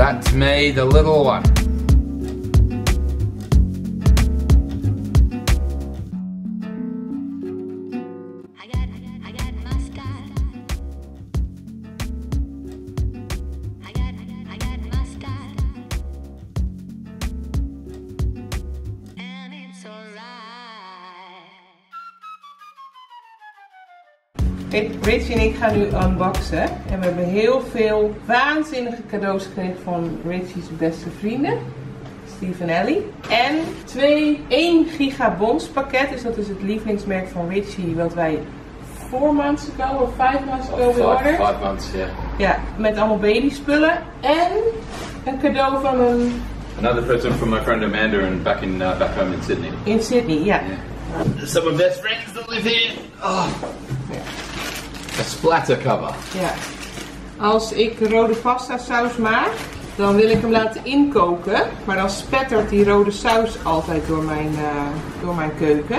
That's me, the little one. Richie en ik gaan nu unboxen. En we hebben heel veel waanzinnige cadeaus gekregen van Richie's beste vrienden. Steve en Ellie. En twee 1 gigabons pakket. Dus dat is het lievelingsmerk van Richie. Wat wij four months ago of five months ago we ordered. five months, yeah. Ja, met allemaal babyspullen. En een cadeau van een Another present from my friend Amanda and back in uh, back home in Sydney. in Sydney. Ja. Some of my best friends that live here. Oh. Splatter cover. Ja. Als ik rode pasta saus maak, dan wil ik hem laten inkoken. Maar dan spettert die rode saus altijd door mijn, eh, door mijn keuken.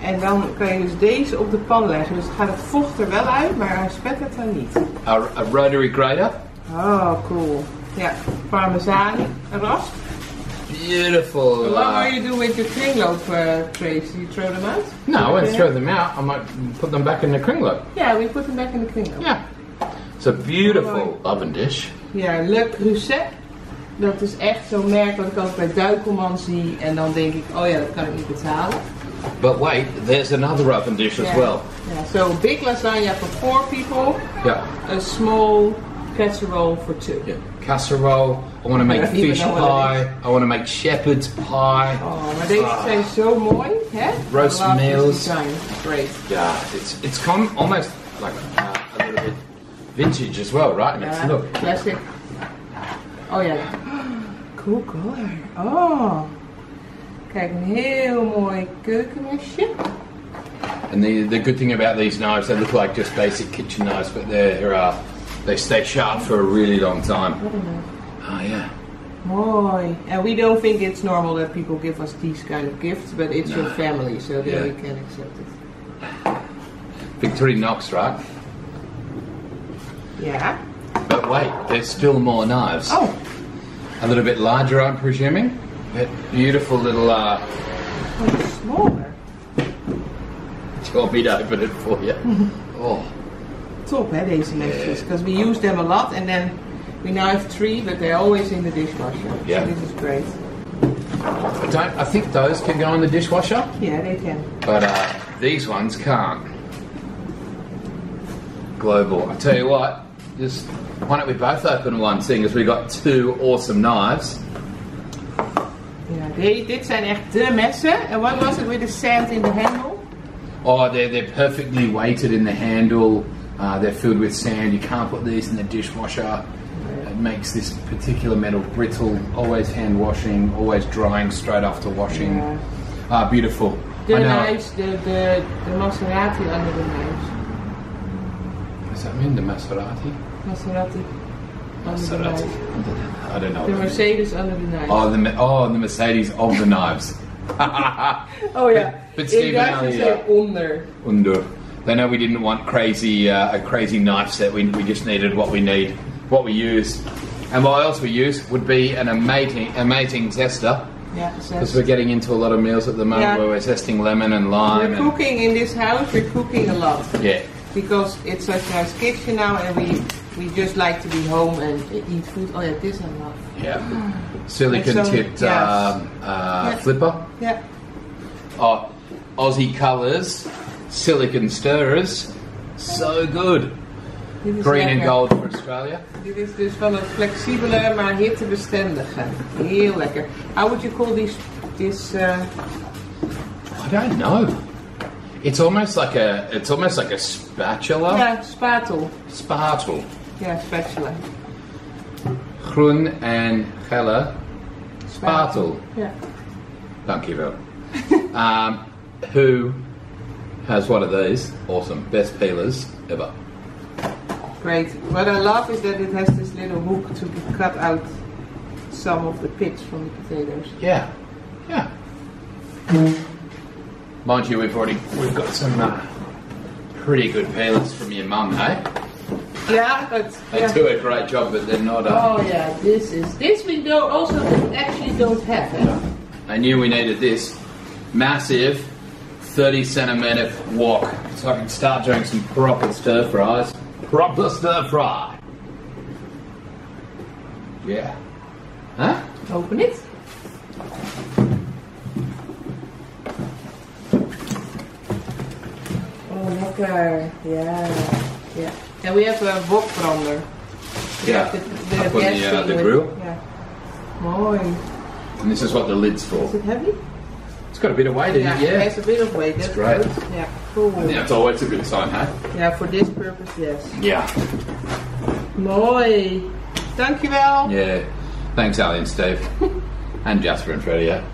En dan kan je dus deze op de pan leggen. Dus dan gaat het vocht er wel uit, maar hij spettert dan niet. A, a rotary grater. Oh, cool. Ja, parmezaan rasp. Beautiful. What uh, will you do with your kringloop uh, trays? Do you throw them out? no, I won't throw them out. I might put them back in the kringloop. Yeah, we put them back in the kringloop. Yeah. It's a beautiful Alright. oven dish. Ja, Le Creuset. Dat is echt zo'n merk wat ik altijd bij Duikelman zie. En dan denk ik, oh ja, dat kan ik niet betalen. But wait, there's another oven dish as well. Yeah, so a big lasagna for four people. Yeah. A small casserole for two. Yeah. Casserole. I want to make fish know what it pie. I want to make shepherd's pie. Oh, maar deze zijn zo mooi, hè? Roast meals. Great. Yeah, it's it's come almost like uh, a little bit vintage as well, right? Let's Ja, look. classic. Oh ja. Cool color. Oh. Kijk, een heel mooi keukenmesje. And the the good thing about these knives, they look like just basic kitchen knives, but they're uh, they stay sharp for a really long time. Oh yeah. Boy, And we don't think it's normal that people give us these kind of gifts, but it's your family, so Yeah. we can accept it. Victorinox, right? Yeah. But wait, there's still more knives. Oh, A little bit larger, I'm presuming. That beautiful little. Uh, oh, smaller. do you want me to open it for you? oh, Top, hè, deze mesjes. Because we use them a lot, and then we now have three, but they're always in the dishwasher. Yeah. So this is great. I don't. I think those can go in the dishwasher, Yeah, they can. but uh, these ones can't. Global. I tell you what. Just why don't we both open one, seeing as we've got two awesome knives. Ja, de- dit zijn echt de messen. And what was it with the sand in the handle? Oh, they're they're perfectly weighted in the handle. Uh, they're filled with sand. You can't put these in the dishwasher. It makes this particular metal brittle. Always hand washing. Always drying straight after washing. Yeah. Ah, beautiful. The knives, the, the, the Maserati under the knives. What does that mean? The Maserati? Maserati under the Maserati. knives. I don't know. The what it means. Mercedes under the knives. Oh, the oh, the Mercedes of the knives. Oh yeah. but in Steve Duits and is Ali, het onder. Under. They know we didn't want crazy uh, a crazy knife set. We, we just needed what we need, what we use, and what else we use would be an amazing amazing zester Ja, because we're getting into a lot of meals at the moment Yeah. where we're zesting lemon and lime. We're and, cooking in this house, we're cooking a lot. yeah, Because it's such a nice kitchen now and we we just like to be home and eat food. Oh yeah, this I love. yeah. Silicon so- tipped yes. um, uh, Yeah. flipper. Ja, Oh, Aussie colours, silicon stirrers, so good. Green and gold for Australia. Dit is dus van het flexibele, maar hittebestendige. Heel lekker. How would you call this, this uh, I don't know. It's almost like a it's almost like a spatula. Yeah, spatel. Spartel. Yeah, spatula. Groen en gele spartel. Ja. Dankjewel. um, who has one of these? Awesome. Best peelers ever. Great. What I love is that it has this little hook to cut out some of the pits from the potatoes. Yeah. Yeah. Mind you, we've already we've got some uh, pretty good peelers from your mum, eh? Yeah, but They yeah. do a great job, but they're not. Uh, Oh yeah, this is this we don't also actually don't have. Eh? I knew we needed this massive 30 centimeter wok so I can start doing some proper stir fries. Proper stir fry. Yeah. Huh? Open it. Oh, lekker. Yeah, yeah. And we have a wokbrander. Yeah. The, the, Up on the, uh, the grill. Yeah. Mooi. And this is what the lid's for. Is it heavy? It's got a bit of weight in Yeah, it, it yeah. has a bit of weight. That's great. good. Yeah, cool. Yeah, it's always a good sign, hey? Yeah, for this purpose, yes. Yeah. Moi. Thank Mooi. Dankjewel. Yeah. Thanks, Ali and Steve. and Jasper and Freddie, yeah.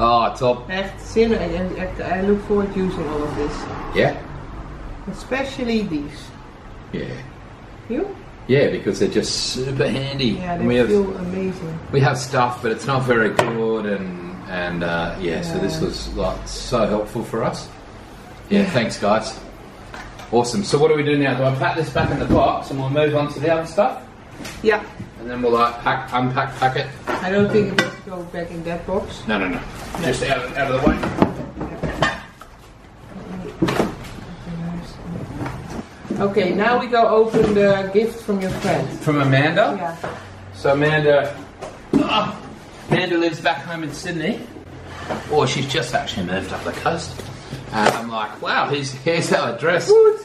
oh, top. Echt zin. I, I, I look forward to using all of this. Yeah? Especially these. Yeah. You? Yeah, because they're just super handy. Yeah, they we have feel amazing. we have stuff, but it's not very good, and and uh, yeah, so this was like so helpful for us. Yeah, thanks, guys. Awesome. So what do we do now? Do I pack this back in the box, and we'll move on to the other stuff, Yeah, and then we'll like pack, unpack, pack it. I don't think it to go back in that box. No, no, no. Just out of, out of the way. Okay, now we go open the gift from your friend. From Amanda. Yeah. So Amanda, ah, Amanda lives back home in Sydney, or she's just actually moved up the coast. And I'm like, wow, here's here's our address. Good.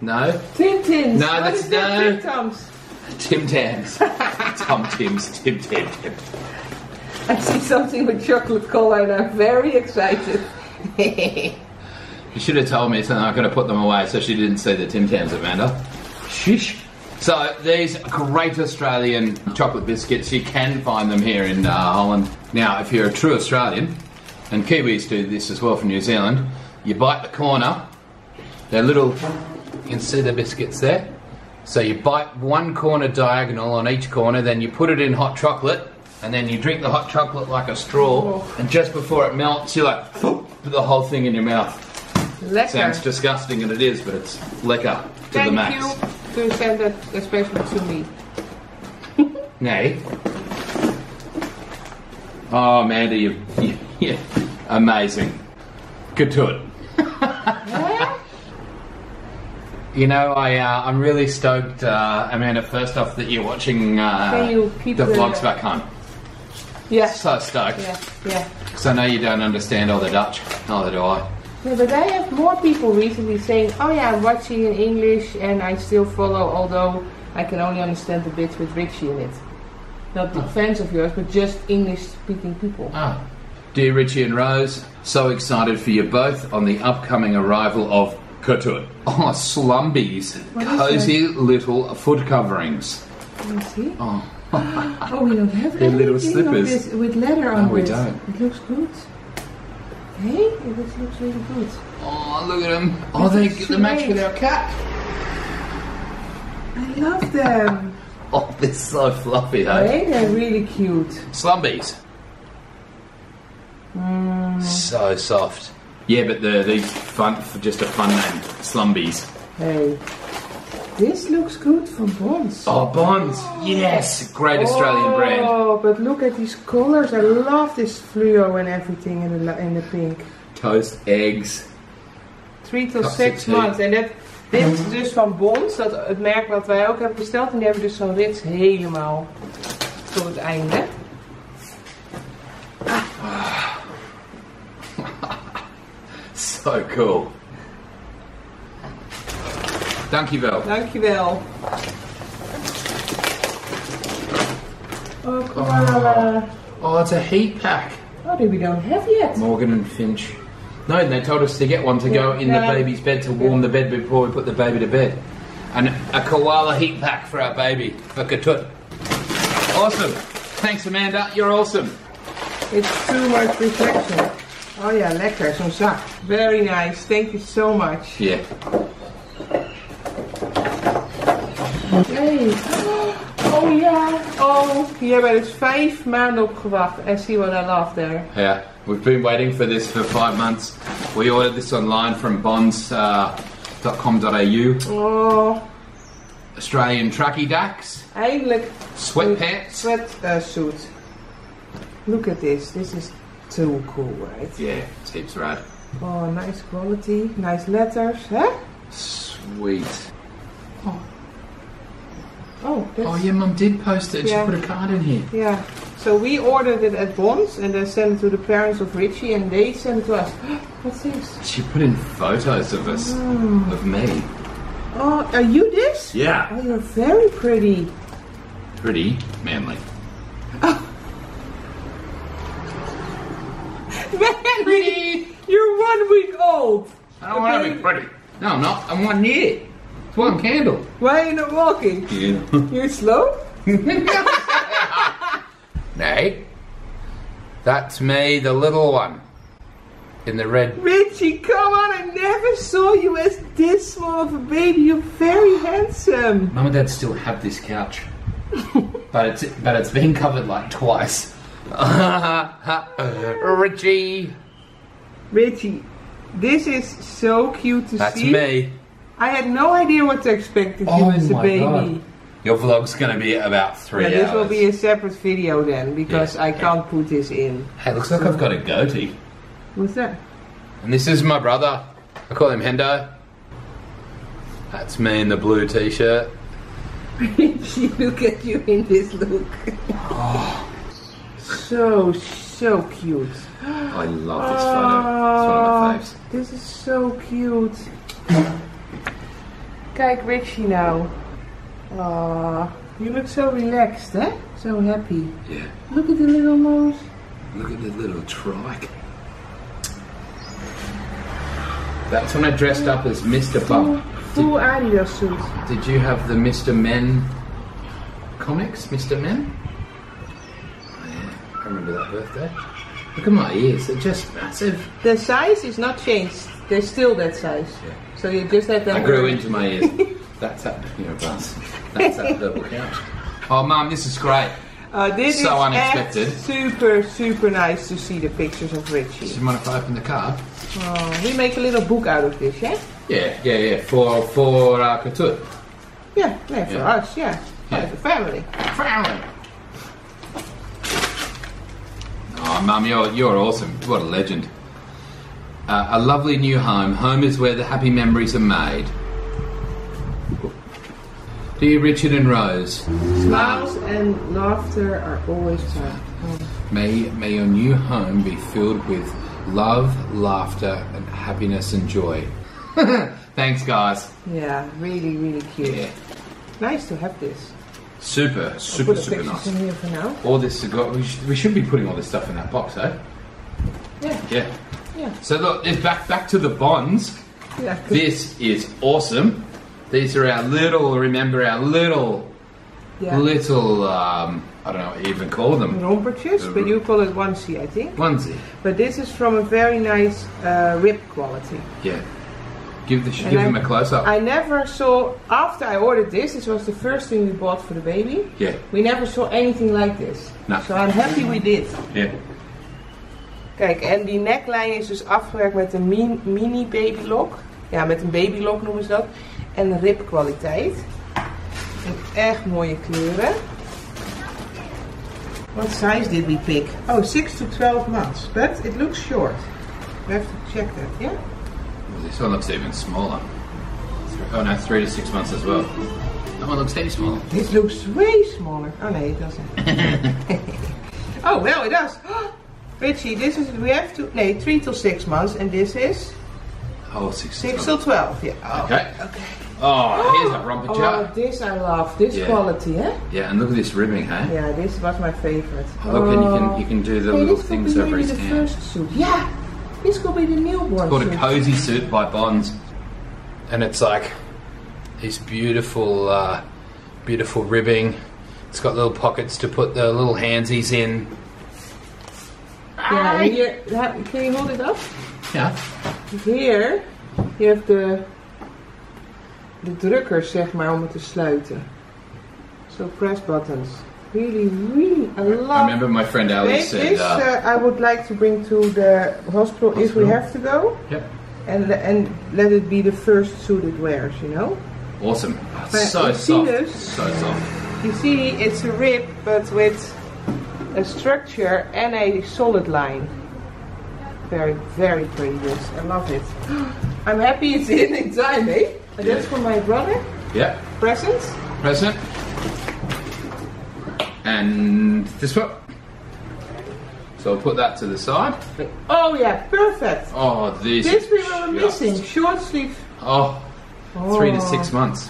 No, Tim Tins. No, What that's- no. Tim Tams. Tim Tams, Tom Tim's, Tim Tam Tim. I see something with chocolate color and I'm very excited. You should have told me so I could have put them away so she didn't see the Tim Tams, Amanda. Shish. So these great Australian chocolate biscuits, you can find them here in uh, Holland. Now, if you're a true Australian, and Kiwis do this as well from New Zealand, you bite the corner. They're little. You can see the biscuits there. So you bite one corner diagonal on each corner, then you put it in hot chocolate, and then you drink the hot chocolate like a straw. And just before it melts, you like put the whole thing in your mouth. Lekker. Sounds disgusting, and it is, but it's lekker to Thank the max. you to send that especially to me. Nay. Oh, Amanda, you, you, you amazing. Good to it. Yeah? You know, I uh, I'm really stoked, uh, Amanda. First off, that you're watching uh, you the the- vlogs back home. Yeah. So stoked Yeah, yeah. because I know you don't understand all the Dutch. Neither do I. Yeah, but I have more people recently saying, oh yeah, I'm watching in English and I still follow, although I can only understand the bits with Richie in it. Not big fans of yours, but just English speaking people. Ah. Dear Richie and Rose, so excited for you both on the upcoming arrival of Kutut. Oh, slumbies. Cozy little foot coverings. Let me see. Oh. Oh, we don't have They're little slippers. with leather on No, we don't. It looks good. Hey, it looks, looks really good. Oh, look at them. Oh, they is the match with our cat. I love them. Oh, they're so fluffy, hey? Hey, they're really cute. Slumbies. Mm. So soft. Yeah, but the these fun for just a fun name. Slumbies. Hey, this looks good from Bonds. Oh, Bonds. Yes, great Australian brand. Oh, but look at these colors. I love this fluo and everything in the, in the pink. Toast, eggs. Three of six months. En dat, dit is dus van Bonds, dat, het merk wat wij ook hebben besteld. En die hebben dus zo'n rits helemaal tot het einde. So cool. Dankjewel. Dankjewel. Oh, koala. Oh, it's a heat pack. Oh, do we don't have yet. Morgan and Finch. No, they told us to get one to go in no. the baby's bed to warm the bed before we put the baby to bed. And a koala heat pack for our baby, for Katut. Awesome. Thanks, Amanda. You're awesome. It's too much reflection. Oh yeah, lekker, zo'n zak. Very nice, thank you so much. Yeah. Oh ja, oh, hier we dus vijf maanden op gewacht. And see what I love there. Yeah. We've been waiting for this for five months. We ordered this online from bonds.com.au. Oh, Australian trucky ducks, Eindelijk sweatpants. sweat uh, suit. Look at this. This is too cool, right? Yeah, it's heaps rad. Oh, nice quality, nice letters, huh? Sweet. Oh, Oh, that's, Oh, yeah, Mum did post it. She put a card in here. yeah. So we ordered it at Bonds and then sent it to the parents of Richie and they sent it to us. What's this? She put in photos of us, hmm. of me. Oh, are you this? Yeah. Oh, you're very pretty. Pretty manly. Manly, you're one week old. I don't want to be pretty. No, I'm not. I'm one year. It's one candle. Why are you not walking? Yeah. You're slow? Nay. That's me, the little one. In the red. Richie, come on, I never saw you as this small of a baby. You're very handsome. Mum and Dad still have this couch. but it's but it's been covered like twice. Richie. Richie, this is so cute to That's see. That's me. I had no idea what to expect you Oh as a baby. God. Your vlog's gonna be about three Yeah, this will be a separate video then because Yeah. I can't put this in. Hey, looks like I've got a goatee. What's that? And this is my brother. I call him Hendo. That's me in the blue t-shirt. Look at you in this look. so, so cute. I love this photo. It's one of my faves. This is so cute. Kijk Richie now. Aw, you look so relaxed, eh? So happy. Yeah. Look at the little nose. Look at the little trike. That's when I dressed up as Mr. Bump. full Adidas suit. Did, did you have the Mr. Men comics? Mr. Men? Oh, yeah. I remember that birthday. Look at my ears. They're just massive. The size is not changed. They're still that size. Yeah. So you just have them. I grew into my ears. That's that, you know, bus. That's that purple couch. Oh, Mum, this is great. Uh, this So is unexpected. Super, super nice to see the pictures of Do you Richie. mind if I open the card? Oh, we make a little book out of this, yeah? Yeah, yeah, yeah. For for uh, Katut. Yeah, yeah, for Yeah. us, yeah. Yeah. Like a family. Family. Oh, Mum, you're, you're awesome. What a legend. Uh, a lovely new home. Home is where the happy memories are made. Dear Richard and Rose, Smiles and laughter are always. Oh. may, may your new home be filled with love, laughter, and happiness and joy. Thanks, guys. Yeah, really, really cute. Yeah. Nice to have this. Super, super, put the super pictures nice. in here for now. All this. We should, we should be putting all this stuff in that box, eh? Yeah, Yeah. Yeah, So look, it's back back to the bonds. yeah. This is awesome. These are our little. Remember our little, yeah. little. Um, I don't know what you even call them. Rompertjes, but you call it onesie, I think. Onesie. But this is from a very nice uh, rib quality. Yeah. Give the give I- them a close up. I never saw, after I ordered this, this was the first thing we bought for the baby. yeah. We never saw anything like this. No. So I'm happy we did. Yeah. Kijk, en die neckline is dus afgewerkt met een min- mini babylock. Ja, met een babylock noemen ze dat. En ribkwaliteit. En echt mooie kleuren. What size did we pick? Oh, 6 to 12 months. But it looks short. We have to check that, yeah? Well, this one looks even smaller. Oh no, three to six months as well. That one looks heavy smaller. This looks way smaller. Oh no, it doesn't. oh well, it does. Richie, this is we have to no three till six months, and this is Oh, six. six till twelve. Yeah. Oh, Okay. Okay. Oh, here's a romper Oh, jar. this I love. This Yeah. quality, eh? Yeah, and look at this ribbing, hey? Yeah, this was my favorite. Oh, look, and you can you can do the Hey, little this could things be over his the hand. first suit. Yeah, this could be the newborn called suit. a cozy suit by Bonds, and it's like these beautiful, uh, beautiful ribbing. It's got little pockets to put the little handsies in. Yeah, here, ha- can you hold it up? Yeah. Here, you have the, de drukkers, zeg maar, om het te sluiten. So press buttons. Really, really, I love I remember my friend Ali This, said. this Uh, uh, I would like to bring to the hospital, if we have to go, yep. and and let it be the first suit it wears. You know, Awesome. But so you see soft. this? So soft. You see, it's a rib, but with a structure and a solid line. Very, very pretty. This, I love it. I'm happy it's in in time, eh? And That's for my brother. Yeah. Presents. Present. And this one. So I'll put that to the side. Oh yeah, perfect. Oh, this. This we were missing. Short sleeve. Oh, three to Oh. six months.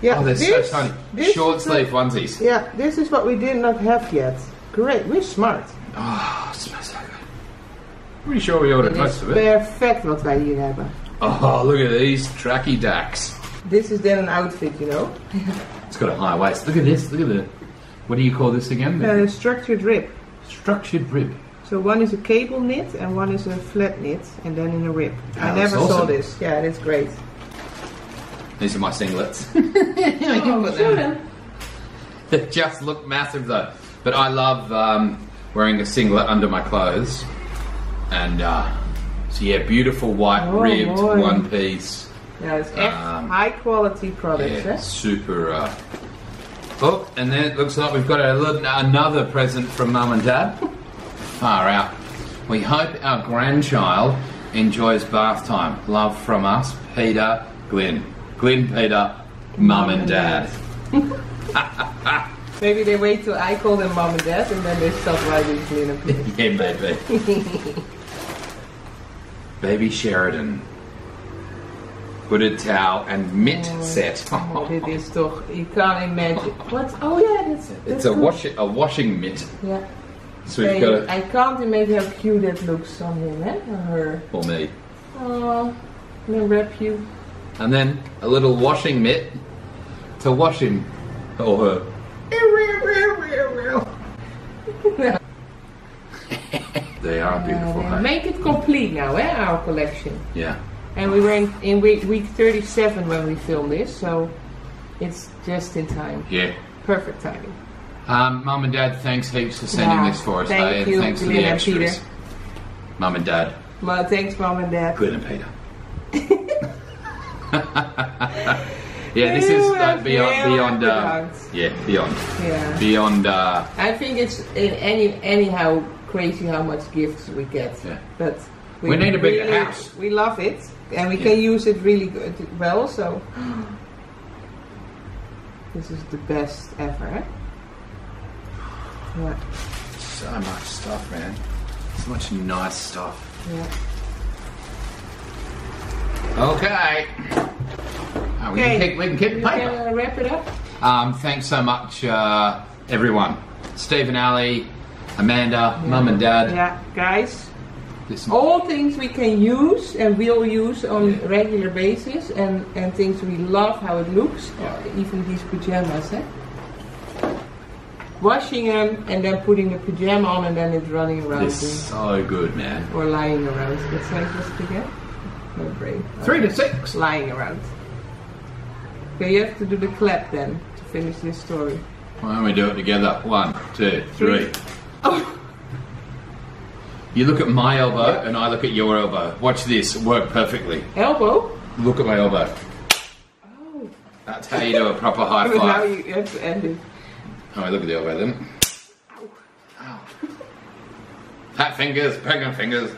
Yeah, Oh, they're this, so tiny. Short sleeve onesies. Yeah, this is what we did not have yet. Great, we're smart. Oh, smells so good. Pretty sure we ordered Het most is of it. perfect wat wij hier hebben. Oh, look at these tracky dacks. This is then an outfit, you know. It's got a high waist. Look at this. Look at the. What do you call this again? The Uh, structured rib. structured rib. So one is a cable knit and one is a flat knit and then in a rib. Oh, I never saw this. Yeah, that's great. These are my singlets. Oh, show them. they just look massive though. But I love um, wearing a singlet under my clothes. And uh, so yeah, beautiful white Oh, ribbed boy. one piece. Yeah, it's Um, high quality products, Yeah, eh? super. Uh... Oh, and then it looks like we've got a, little- another present from mum and dad. Far out. We hope our grandchild enjoys bath time. Love from us, Peter, Glenn. Glenn, Peter, mum and dad. Maybe they wait till I call them mom and dad and then they stop writing clean Peter. Yeah, maybe. Baby Sheridan. Hooded towel and mitt set. Oh, dit is toch, you can't imagine. What? Oh yeah, that's, that's It's a good. wash a washing mitt. Yeah. So we've got it I can't imagine how cute that looks on him, eh? On her. for me. Oh, I'm gonna wrap you. And then a little washing mitt to wash him or her. They are beautiful. Uh, make it complete now, eh? Our collection. Yeah. And we were in, in week, week 37 when we filmed this, so it's just in time. Yeah. Perfect timing. Um, Mum and Dad, thanks heaps for sending Yeah, this for us, thank and you, thanks for the and extras. Peter. Mum and Dad, Maar thanks, mom and dad. Good and Peter. yeah, this is like beyond, beyond, uh, yeah, beyond, Yeah. beyond. Uh, I think it's in any anyhow crazy how much gifts we get. Yeah. But We need a bigger really- house. We love it, and we Yeah. can use it really good, well. So this is the best ever. Yeah, so much stuff, man. So much nice stuff. yeah. Okay. Uh, we, Okay. can keep, we can keep the paper. uh, wrap it up. Um, thanks so much, uh, everyone. Stephen Ali, Amanda, Mum and Dad. Yeah, guys. This- All things we can use and will use on regular basis, and and things we love how it looks. Yeah. Even these pajamas, eh? Washing them and then putting the pajama on and then it's running around This is so good, man. or lying around. What size was it again? No brain. Three to six. Lying around. Okay, you have to do the clap then to finish this story. Why don't we do it together? One, two, three. Oh, You look at my elbow and I look at your elbow. Watch this work perfectly. elbow. Look at my elbow. Oh, That's how you do a proper high but now five. you have to end it. Oh, look at the elbow then. Ow. Fat fingers, pregnant fingers.